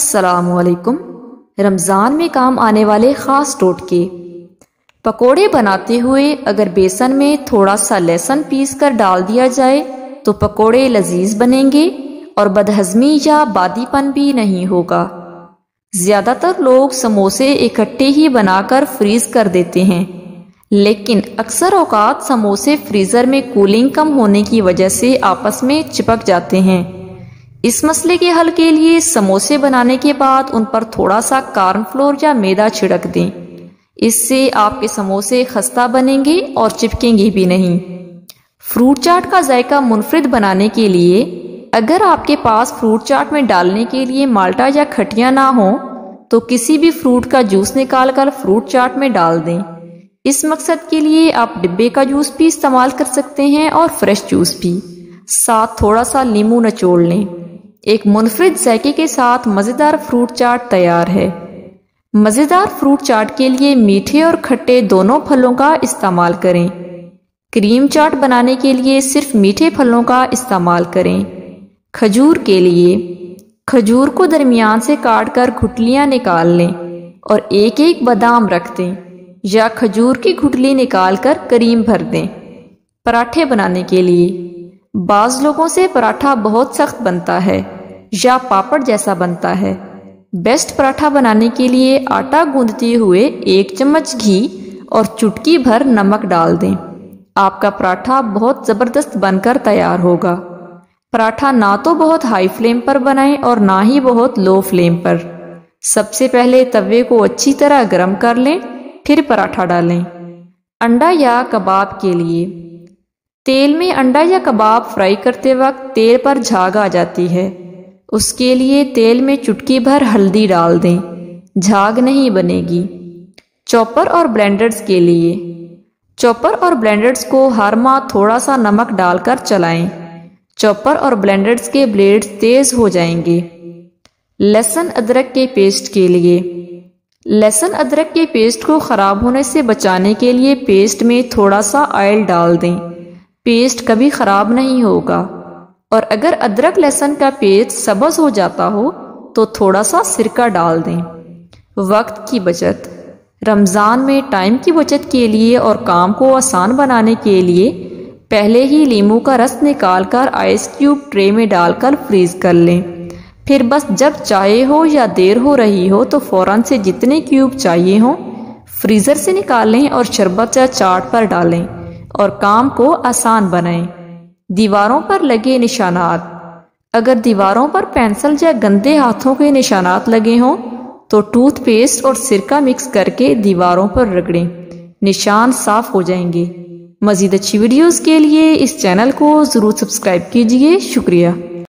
असलकुम रमज़ान में काम आने वाले ख़ास टोटके। पकोड़े बनाते हुए अगर बेसन में थोड़ा सा लहसुन पीस कर डाल दिया जाए तो पकोड़े लजीज बनेंगे और बदहजमी या बादीपन भी नहीं होगा। ज़्यादातर लोग समोसे इकट्ठे ही बनाकर फ्रीज कर देते हैं। लेकिन अक्सर अवकात समोसे फ्रीज़र में कूलिंग कम होने की वजह से आपस में चिपक जाते हैं। इस मसले के हल के लिए समोसे बनाने के बाद उन पर थोड़ा सा कार्नफ्लोर या मैदा छिड़क दें। इससे आपके समोसे खस्ता बनेंगे और चिपकेंगे भी नहीं। फ्रूट चाट का जायका मुनफरद बनाने के लिए, अगर आपके पास फ्रूट चाट में डालने के लिए माल्टा या खटिया ना हो तो किसी भी फ्रूट का जूस निकाल कर फ्रूट चाट में डाल दें। इस मकसद के लिए आप डिब्बे का जूस भी इस्तेमाल कर सकते हैं और फ्रेश जूस भी। साथ थोड़ा सा नींबू नचोड़ लें। एक मुनफरद जायके के साथ मज़ेदार फ्रूट चाट तैयार है। मज़ेदार फ्रूट चाट के लिए मीठे और खट्टे दोनों फलों का इस्तेमाल करें। क्रीम चाट बनाने के लिए सिर्फ़ मीठे फलों का इस्तेमाल करें। खजूर के लिए, खजूर को दरमियान से काट कर घुटलियाँ निकाल लें और एक एक बादाम रख दें या खजूर की घुटली निकाल कर करीम भर दें। पराठे बनाने के लिए बाज लोगों से पराठा बहुत सख्त बनता है, या पापड़ जैसा बनता है। बेस्ट पराठा बनाने के लिए आटा गूंदते हुए एक चम्मच घी और चुटकी भर नमक डाल दें। आपका पराठा बहुत ज़बरदस्त बनकर तैयार होगा। पराठा ना तो बहुत हाई फ्लेम पर बनाएँ और ना ही बहुत लो फ्लेम पर। सबसे पहले तवे को अच्छी तरह गर्म कर लें, फिर पराठा डालें। अंडा या कबाब के लिए तेल में अंडा या कबाब फ्राई करते वक्त तेल पर झाग आ जाती है। उसके लिए तेल में चुटकी भर हल्दी डाल दें। झाग नहीं बनेगी। चॉपर और ब्लेंडर्स के लिए। चॉपर और ब्लेंडर्स को हर माह थोड़ा सा नमक डालकर चलाएँ। चॉपर और ब्लेंडर्स के ब्लेड्स तेज हो जाएँगे। लहसुन अदरक के पेस्ट के लिए। लहसुन अदरक के पेस्ट को ख़राब होने से बचाने के लिए पेस्ट में थोड़ा सा ऑयल डाल दें। पेस्ट कभी ख़राब नहीं होगा। और अगर अदरक लहसुन का पेस्ट सबज हो जाता हो तो थोड़ा सा सिरका डाल दें। वक्त की बचत। रमज़ान में टाइम की बचत के लिए और काम को आसान बनाने के लिए पहले ही लीमू का रस निकाल कर आइस क्यूब ट्रे में डालकर फ्रीज कर लें। फिर बस जब चाहे हो या देर हो रही हो तो फ़ौरन से जितने क्यूब चाहिए हों फ्रीज़र से निकाल और शरबत या चाट पर डालें। और काम को आसान बनाएँ। दीवारों पर लगे निशानात। अगर दीवारों पर पेंसिल या गंदे हाथों के निशानात लगे हों तो टूथपेस्ट और सिरका मिक्स करके दीवारों पर रगड़ें। निशान साफ़ हो जाएँगे। मज़ीद अच्छी वीडियोस के लिए इस चैनल को ज़रूर सब्सक्राइब कीजिए। शुक्रिया।